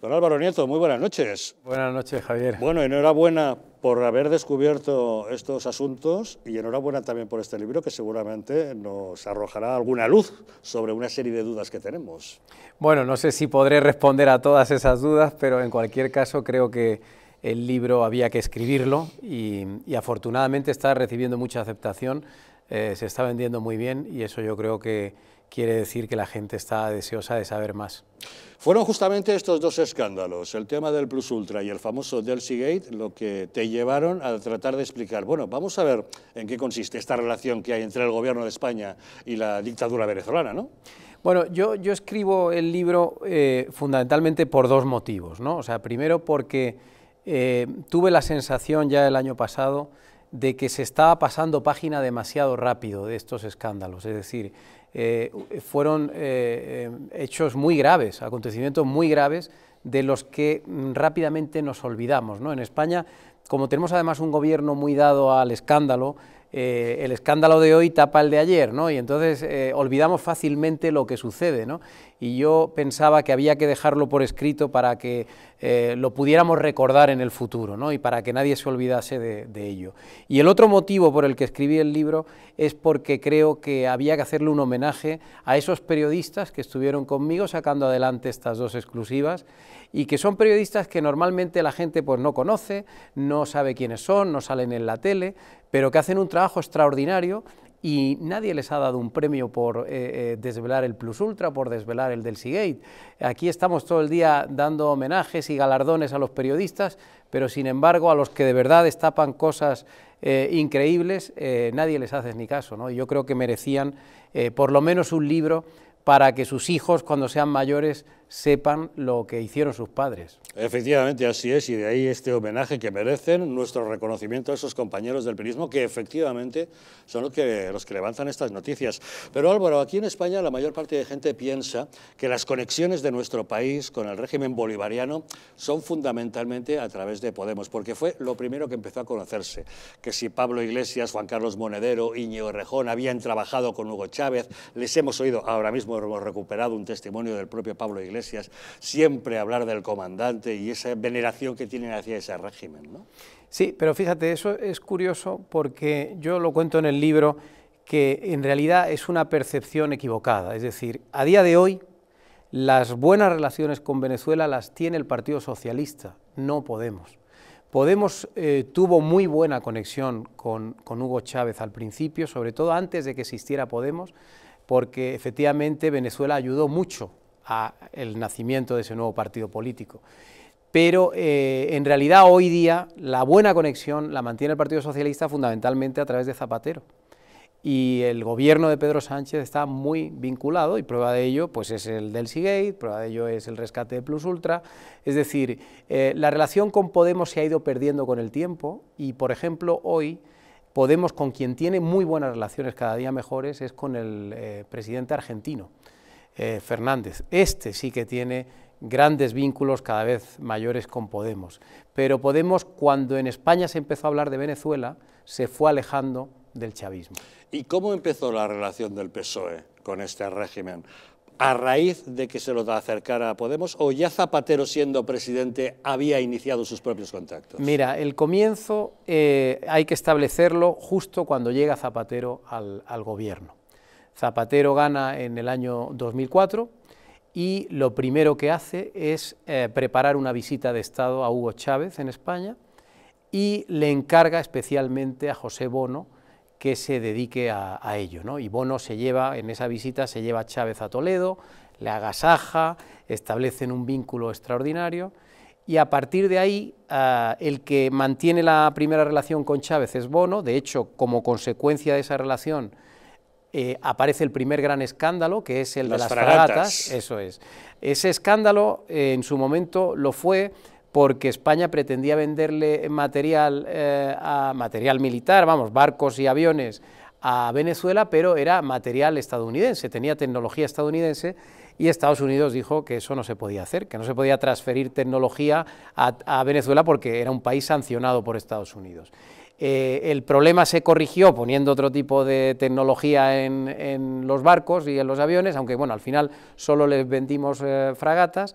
Don Álvaro Nieto, muy buenas noches. Buenas noches, Javier. Bueno, enhorabuena por haber descubierto estos asuntos y enhorabuena también por este libro que seguramente nos arrojará alguna luz sobre una serie de dudas que tenemos. Bueno, no sé si podré responder a todas esas dudas, pero en cualquier caso creo que el libro había que escribirlo y, afortunadamente está recibiendo mucha aceptación, eh, se está vendiendo muy bien y eso yo creo que quiere decir que la gente está deseosa de saber más. Fueron justamente estos dos escándalos, el tema del Plus Ultra y el famoso Delcy Gate, lo que te llevaron a tratar de explicar, bueno, vamos a ver en qué consiste esta relación que hay entre el gobierno de España y la dictadura venezolana, ¿no? Bueno, yo, yo escribo el libro eh, fundamentalmente por dos motivos, ¿no? O sea, primero porque eh, tuve la sensación ya el año pasado de que se estaba pasando página demasiado rápido de estos escándalos, es decir, eh, fueron eh, hechos muy graves, acontecimientos muy graves de los que mm, rápidamente nos olvidamos. ¿no? En España, como tenemos además un gobierno muy dado al escándalo, eh, el escándalo de hoy tapa el de ayer, ¿no? Y entonces eh, olvidamos fácilmente lo que sucede, ¿no? Y yo pensaba que había que dejarlo por escrito para que eh, lo pudiéramos recordar en el futuro, ¿no? Y para que nadie se olvidase de, de, ello. Y el otro motivo por el que escribí el libro es porque creo que había que hacerle un homenaje a esos periodistas que estuvieron conmigo sacando adelante estas dos exclusivas y que son periodistas que normalmente la gente pues no conoce, no sabe quiénes son, no salen en la tele, pero que hacen un trabajo extraordinario y nadie les ha dado un premio por eh, eh, desvelar el Plus Ultra, por desvelar el del Seagate. Aquí estamos todo el día dando homenajes y galardones a los periodistas, pero sin embargo a los que de verdad destapan cosas eh, increíbles, nadie les hace ni caso. ¿no? Yo creo que merecían por lo menos un libro para que sus hijos, cuando sean mayores, sepan lo que hicieron sus padres. Efectivamente, así es, y de ahí este homenaje que merecen, nuestro reconocimiento a esos compañeros del periodismo que efectivamente son los que, los que levantan estas noticias. Pero Álvaro, aquí en España la mayor parte de gente piensa que las conexiones de nuestro país con el régimen bolivariano son fundamentalmente a través de Podemos, porque fue lo primero que empezó a conocerse, que si Pablo Iglesias, Juan Carlos Monedero, Íñigo Rejón habían trabajado con Hugo Chávez, les hemos oído, ahora mismo hemos recuperado un testimonio del propio Pablo Iglesias, siempre hablar del comandante y esa veneración que tienen hacia ese régimen. ¿no? Sí, pero fíjate, eso es curioso porque yo lo cuento en el libro que en realidad es una percepción equivocada. Es decir, a día de hoy las buenas relaciones con Venezuela las tiene el Partido Socialista, no Podemos. Podemos eh, tuvo muy buena conexión con, con Hugo Chávez al principio, sobre todo antes de que existiera Podemos, porque efectivamente Venezuela ayudó mucho el nacimiento de ese nuevo partido político. Pero eh, en realidad hoy día la buena conexión la mantiene el Partido Socialista fundamentalmente a través de Zapatero. Y el gobierno de Pedro Sánchez está muy vinculado y prueba de ello pues es el del Seagate, prueba de ello es el rescate de Plus Ultra. Es decir, eh, la relación con Podemos se ha ido perdiendo con el tiempo y, por ejemplo, hoy Podemos, con quien tiene muy buenas relaciones cada día mejores, es con el eh, presidente argentino. Eh, Fernández. Este sí que tiene grandes vínculos cada vez mayores con Podemos. Pero Podemos, cuando en España se empezó a hablar de Venezuela, se fue alejando del chavismo. ¿Y cómo empezó la relación del PSOE con este régimen? ¿A raíz de que se lo acercara a Podemos o ya Zapatero, siendo presidente, había iniciado sus propios contactos? Mira, el comienzo eh, hay que establecerlo justo cuando llega Zapatero al gobierno. Zapatero gana en el año 2004 y lo primero que hace es eh, preparar una visita de Estado a Hugo Chávez en España y le encarga especialmente a José Bono que se dedique a, ello. ¿no? Y Bono se lleva, en esa visita se lleva a Chávez a Toledo, le agasaja, establecen un vínculo extraordinario y a partir de ahí ah, el que mantiene la primera relación con Chávez es Bono, de hecho como consecuencia de esa relación eh, aparece el primer gran escándalo, que es el de las fragatas. Eso es. Ese escándalo eh, en su momento lo fue porque España pretendía venderle material, eh, a material militar, vamos, barcos y aviones a Venezuela, pero era material estadounidense, tenía tecnología estadounidense y Estados Unidos dijo que eso no se podía hacer, que no se podía transferir tecnología a Venezuela porque era un país sancionado por Estados Unidos. Eh, el problema se corrigió poniendo otro tipo de tecnología en, los barcos y en los aviones, aunque bueno, al final solo les vendimos eh, fragatas,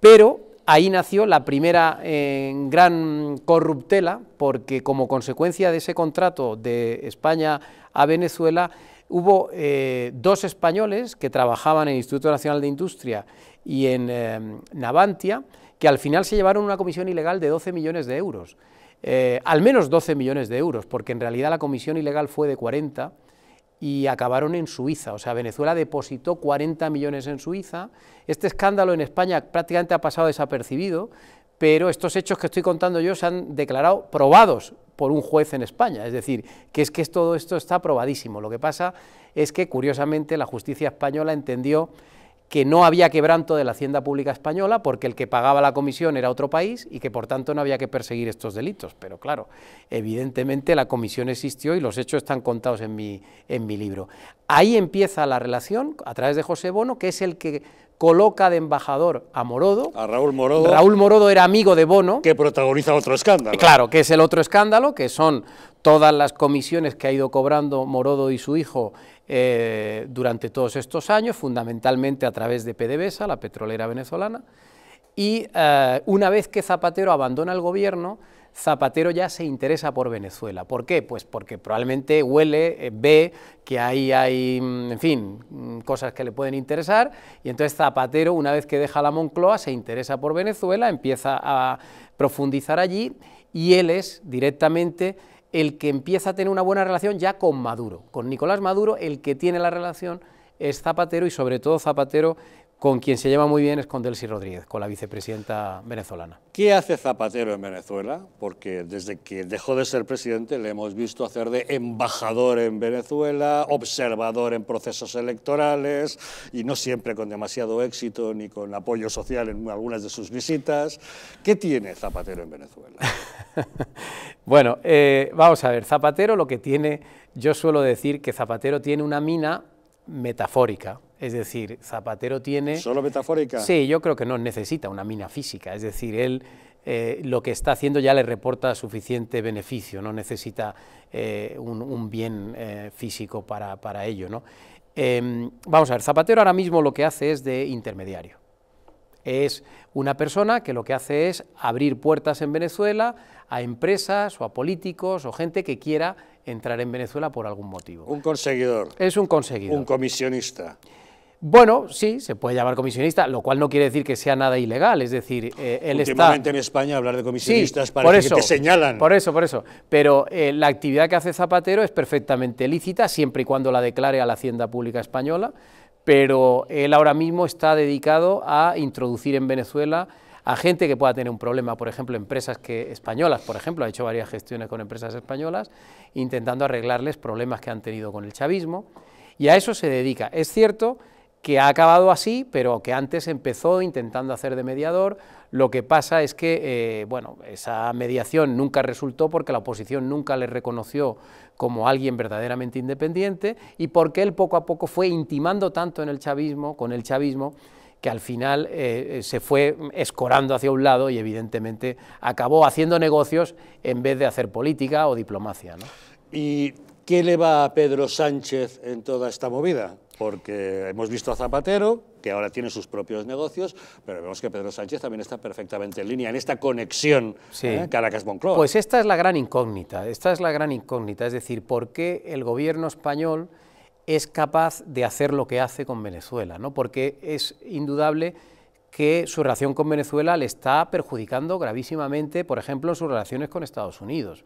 pero ahí nació la primera eh, gran corruptela, porque como consecuencia de ese contrato de España a Venezuela, hubo dos españoles que trabajaban en el Instituto Nacional de Industria y en Navantia, que al final se llevaron una comisión ilegal de 12 millones de euros. Al menos 12 millones de euros, porque en realidad la comisión ilegal fue de 40 y acabaron en Suiza. O sea, Venezuela depositó 40 millones en Suiza. Este escándalo en España prácticamente ha pasado desapercibido, pero estos hechos que estoy contando yo se han declarado probados por un juez en España. Es decir, que es que todo esto está probadísimo. Lo que pasa es que, curiosamente, la justicia española entendió que no había quebranto de la hacienda pública española porque el que pagaba la comisión era otro país y que por tanto no había que perseguir estos delitos. Pero claro, evidentemente la comisión existió y los hechos están contados en mi, en mi libro. Ahí empieza la relación a través de José Bono, que es el que coloca de embajador a Morodo. A Raúl Morodo. Raúl Morodo era amigo de Bono. Que protagoniza otro escándalo. Claro, que es el otro escándalo, que son todas las comisiones que ha ido cobrando Morodo y su hijo eh, durante todos estos años, fundamentalmente a través de PDVSA, la petrolera venezolana, y eh, una vez que Zapatero abandona el gobierno, Zapatero ya se interesa por Venezuela. ¿Por qué? Pues porque probablemente huele, eh, ve que ahí hay, mm, en fin, mm, cosas que le pueden interesar, y entonces Zapatero, una vez que deja la Moncloa, se interesa por Venezuela, empieza a profundizar allí, y él es directamente el que empieza a tener una buena relación ya con Maduro. Con Nicolás Maduro, el que tiene la relación es Zapatero y sobre todo Zapatero con quien se lleva muy bien es con Delcy Rodríguez, con la vicepresidenta venezolana. ¿Qué hace Zapatero en Venezuela? Porque desde que dejó de ser presidente le hemos visto hacer de embajador en Venezuela, observador en procesos electorales y no siempre con demasiado éxito ni con apoyo social en algunas de sus visitas. ¿Qué tiene Zapatero en Venezuela? bueno, eh, vamos a ver, Zapatero lo que tiene, yo suelo decir que Zapatero tiene una mina metafórica, es decir, Zapatero tiene... ¿Solo metafórica? Sí, yo creo que no necesita una mina física, es decir, él eh, lo que está haciendo ya le reporta suficiente beneficio, no necesita eh, un, bien eh, físico para, para ello. ¿no? Em, vamos a ver, Zapatero ahora mismo lo que hace es de intermediario. Es una persona que lo que hace es abrir puertas en Venezuela a empresas o a políticos o gente que quiera entrar en Venezuela por algún motivo. Un conseguidor. Es un conseguidor. Un comisionista. Bueno, sí, se puede llamar comisionista, lo cual no quiere decir que sea nada ilegal, es decir, eh, él Últimamente en España hablar de comisionistas para que te señalan. Por eso, por eso. Pero eh, la actividad que hace Zapatero es perfectamente lícita, siempre y cuando la declare a la Hacienda Pública Española, pero él ahora mismo está dedicado a introducir en Venezuela a gente que pueda tener un problema, por ejemplo, empresas que, españolas, por ejemplo, ha hecho varias gestiones con empresas españolas, intentando arreglarles problemas que han tenido con el chavismo, y a eso se dedica. Es cierto que ha acabado así, pero que antes empezó intentando hacer de mediador. Lo que pasa es que, eh, bueno, esa mediación nunca resultó porque la oposición nunca le reconoció como alguien verdaderamente independiente y porque él poco a poco fue intimando tanto en el chavismo, con el chavismo, que al final eh, eh, se fue escorando hacia un lado y evidentemente acabó haciendo negocios en vez de hacer política o diplomacia. ¿no? ¿Y qué le va a Pedro Sánchez en toda esta movida? Porque hemos visto a Zapatero, que ahora tiene sus propios negocios, pero vemos que Pedro Sánchez también está perfectamente en línea en esta conexión ¿eh? Caracas-Moncloa. Pues esta es la gran incógnita, esta es la gran incógnita, es decir, ¿por qué el gobierno español es capaz de hacer lo que hace con Venezuela? ¿no? Porque es indudable que su relación con Venezuela le está perjudicando gravísimamente, por ejemplo, en sus relaciones con Estados Unidos.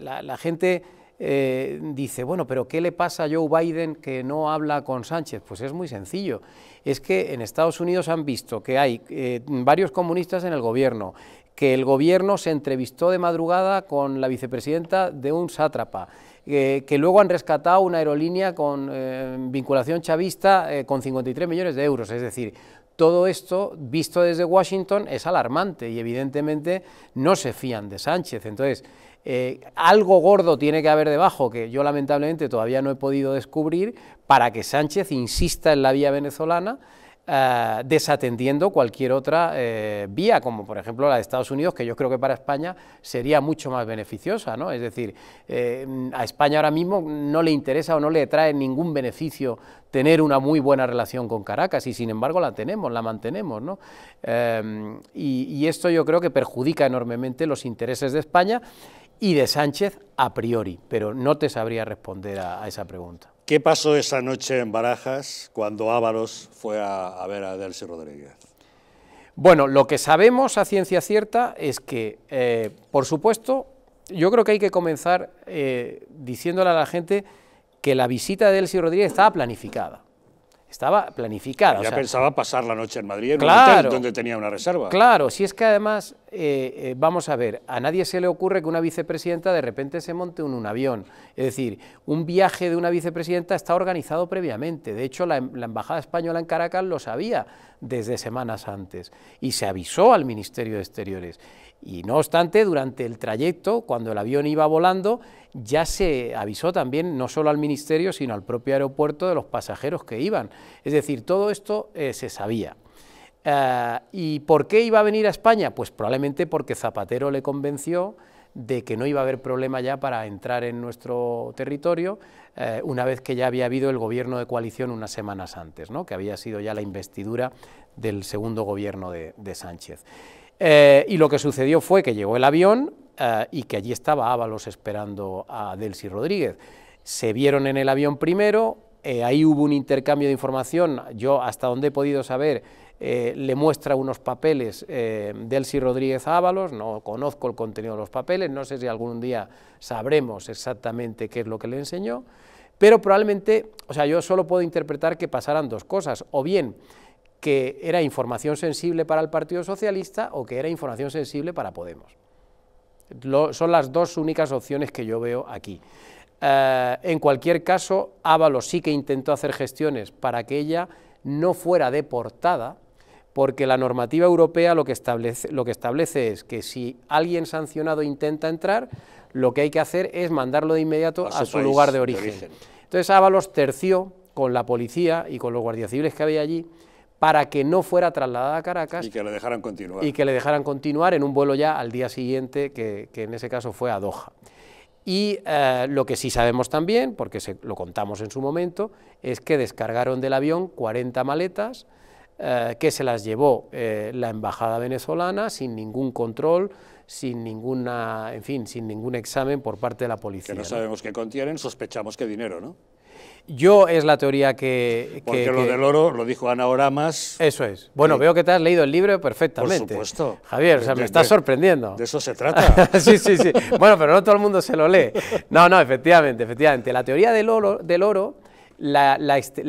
la gente eh, dice, bueno, pero ¿qué le pasa a Joe Biden que no habla con Sánchez? Pues es muy sencillo. Es que en Estados Unidos han visto que hay eh, varios comunistas en el gobierno, que el gobierno se entrevistó de madrugada con la vicepresidenta de un sátrapa, eh, que luego han rescatado una aerolínea con vinculación chavista con 53 millones de euros. Es decir, todo esto, visto desde Washington, es alarmante y evidentemente no se fían de Sánchez. Entonces, eh, algo gordo tiene que haber debajo, que yo lamentablemente todavía no he podido descubrir, para que Sánchez insista en la vía venezolana, eh, desatendiendo cualquier otra eh, vía, como por ejemplo la de Estados Unidos, que yo creo que para España sería mucho más beneficiosa. ¿no? Es decir, a España ahora mismo no le interesa o no le trae ningún beneficio tener una muy buena relación con Caracas y sin embargo la tenemos, la mantenemos. ¿no? y, esto yo creo que perjudica enormemente los intereses de España y de Sánchez a priori, pero no te sabría responder a esa pregunta. ¿Qué pasó esa noche en Barajas cuando Ábalos fue a, ver a Delcy Rodríguez? Bueno, lo que sabemos a ciencia cierta es que, eh, por supuesto, yo creo que hay que comenzar eh, diciéndole a la gente que la visita de Delcy Rodríguez estaba planificada estaba planificada. Ya pensaba pasar la noche en Madrid, en un hotel donde tenía una reserva. Claro, si es que además, eh, eh, vamos a ver, a nadie se le ocurre que una vicepresidenta de repente se monte en un avión. Es decir, un viaje de una vicepresidenta está organizado previamente. De hecho, la, la Embajada Española en Caracas lo sabía desde semanas antes y se avisó al Ministerio de Exteriores. Y no obstante, durante el trayecto, cuando el avión iba volando, ya se avisó también no solo al Ministerio, sino al propio aeropuerto de los pasajeros que iban. Es decir, todo esto eh, se sabía. Eh, ¿Y por qué iba a venir a España? Pues probablemente porque Zapatero le convenció de que no iba a haber problema ya para entrar en nuestro territorio, eh, una vez que ya había habido el gobierno de coalición unas semanas antes, ¿no? que había sido ya la investidura del segundo gobierno de Sánchez. Eh, y lo que sucedió fue que llegó el avión eh, y que allí estaba Ábalos esperando a Delcy Rodríguez. Se vieron en el avión primero, eh, ahí hubo un intercambio de información, yo hasta donde he podido saber, le muestra unos papeles Delcy Rodríguez Ábalos, no conozco el contenido de los papeles, no sé si algún día sabremos exactamente qué es lo que le enseñó, pero probablemente, o sea, yo solo puedo interpretar que pasaran dos cosas, o bien que era información sensible para el Partido Socialista o que era información sensible para Podemos. son las dos únicas opciones que yo veo aquí. Eh, en cualquier caso, Ábalos sí que intentó hacer gestiones para que ella no fuera deportada, porque la normativa europea lo que establece, lo que establece es que si alguien sancionado intenta entrar, lo que hay que hacer es mandarlo de inmediato a su, lugar de origen. de origen. Entonces Ábalos terció con la policía y con los guardias civiles que había allí para que no fuera trasladada a Caracas. Y que le dejaran continuar. Y que le dejaran continuar en un vuelo ya al día siguiente, que, en ese caso fue a Doha. Y eh, lo que sí sabemos también, porque lo contamos en su momento, es que descargaron del avión 40 maletas, eh, que se las llevó eh, la embajada venezolana sin ningún control, sin ninguna, en fin, sin ningún examen por parte de la policía. Que no sabemos qué contienen, sospechamos que dinero, ¿no? Yo es la teoría que... Porque lo del oro lo dijo Ana Oramas. Eso es. Bueno, veo que te has leído el libro perfectamente. Por supuesto. Javier, o sea, me estás sorprendiendo. De eso se trata. sí, sí, sí. Bueno, pero no todo el mundo se lo lee. No, no, efectivamente, efectivamente. La teoría del oro, del oro la,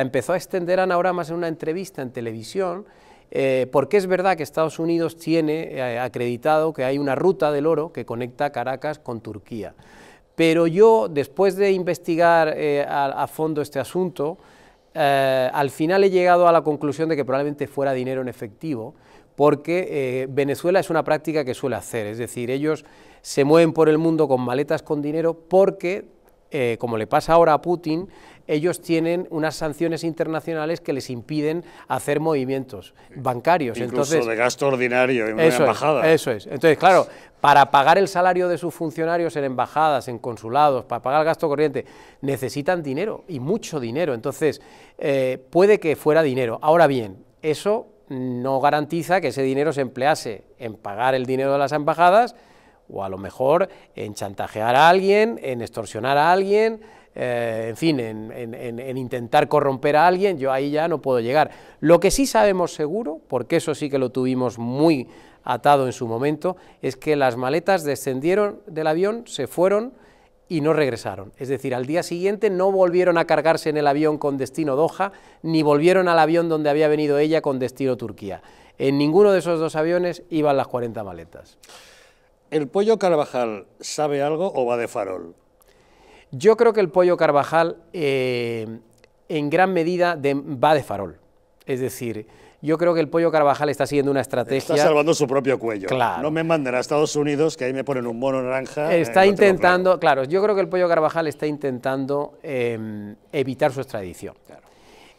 empezó a extender Ana Oramas en una entrevista en televisión, eh, porque es verdad que Estados Unidos tiene eh, acreditado que hay una ruta del oro que conecta Caracas con Turquía. Pero yo, después de investigar eh, a, fondo este asunto, eh, al final he llegado a la conclusión de que probablemente fuera dinero en efectivo, porque eh, Venezuela es una práctica que suele hacer, es decir, ellos se mueven por el mundo con maletas con dinero porque, como le pasa ahora a Putin, ellos tienen unas sanciones internacionales que les impiden hacer movimientos bancarios. Incluso de gasto ordinario en una embajada. eso es. Entonces, claro, para pagar el salario de sus funcionarios en embajadas, en consulados, para pagar el gasto corriente, necesitan dinero, y mucho dinero. Entonces, eh, puede que fuera dinero. Ahora bien, eso no garantiza que ese dinero se emplease en pagar el dinero de las embajadas, o a lo mejor en chantajear a alguien, en extorsionar a alguien, eh, en fin, en, intentar corromper a alguien, yo ahí ya no puedo llegar. Lo que sí sabemos seguro, porque eso sí que lo tuvimos muy atado en su momento, es que las maletas descendieron del avión, se fueron y no regresaron. Es decir, al día siguiente no volvieron a cargarse en el avión con destino Doha, ni volvieron al avión donde había venido ella con destino Turquía. En ninguno de esos dos aviones iban las 40 maletas. ¿El pollo Carvajal sabe algo o va de farol? Yo creo que el pollo Carvajal eh, en gran medida va de farol. Es decir, yo creo que el pollo Carvajal está siguiendo una estrategia. Está salvando su propio cuello. Claro. No me manden a Estados Unidos, que ahí me ponen un mono naranja. Eh, está intentando, claro. yo creo que el pollo Carvajal está intentando em, evitar su extradición.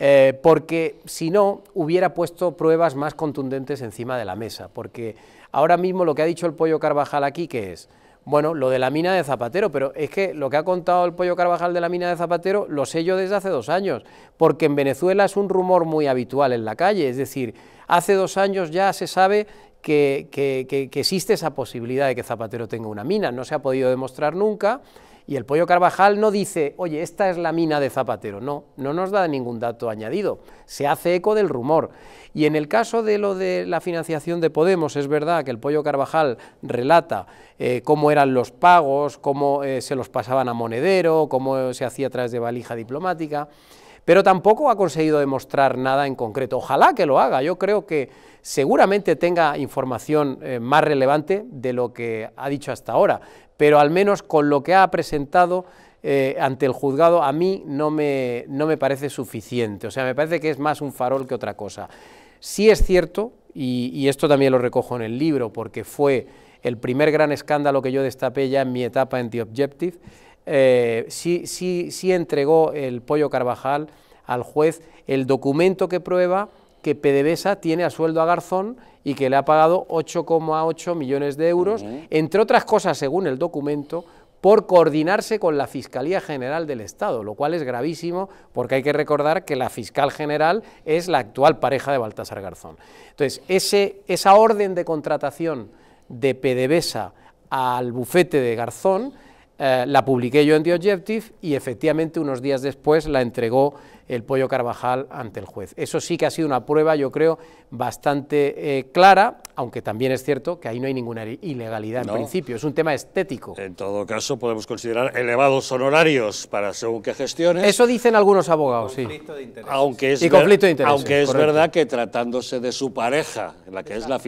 Eh, porque si no, hubiera puesto pruebas más contundentes encima de la mesa, porque ahora mismo lo que ha dicho el Pollo Carvajal aquí, ¿qué es? Bueno, lo de la mina de Zapatero, pero es que lo que ha contado el Pollo Carvajal de la mina de Zapatero lo sé yo desde hace dos años, porque en Venezuela es un rumor muy habitual en la calle, es decir, hace dos años ya se sabe que, que existe esa posibilidad de que Zapatero tenga una mina, no se ha podido demostrar nunca, y el Pollo Carvajal no dice, oye, esta es la mina de Zapatero, no, no nos da ningún dato añadido, se hace eco del rumor. Y en el caso de lo de la financiación de Podemos, es verdad que el Pollo Carvajal relata eh, cómo eran los pagos, cómo eh, se los pasaban a monedero, cómo se hacía a través de valija diplomática, pero tampoco ha conseguido demostrar nada en concreto. Ojalá que lo haga, yo creo que seguramente tenga información eh, más relevante de lo que ha dicho hasta ahora, pero al menos con lo que ha presentado eh, ante el juzgado a mí no me, no me parece suficiente, o sea, me parece que es más un farol que otra cosa. Sí es cierto, y, esto también lo recojo en el libro, porque fue el primer gran escándalo que yo destapé ya en mi etapa en The Objective, eh, sí, sí, sí entregó el Pollo Carvajal al juez el documento que prueba que PDVSA tiene a sueldo a Garzón y que le ha pagado 8,8 millones de euros, entre otras cosas, según el documento, por coordinarse con la Fiscalía General del Estado, lo cual es gravísimo porque hay que recordar que la fiscal general es la actual pareja de Baltasar Garzón. Entonces, ese, esa orden de contratación de PDVSA al bufete de Garzón eh, la publiqué yo en The Objective y efectivamente unos días después la entregó el Pollo Carvajal ante el juez. Eso sí que ha sido una prueba, yo creo, bastante eh, clara, aunque también es cierto que ahí no hay ninguna ilegalidad en principio, es un tema estético. En todo caso, podemos considerar elevados honorarios para según qué gestiones. Eso dicen algunos abogados, conflicto De interés. Aunque es y conflicto de interés. Aunque es verdad que tratándose de su pareja, la que es la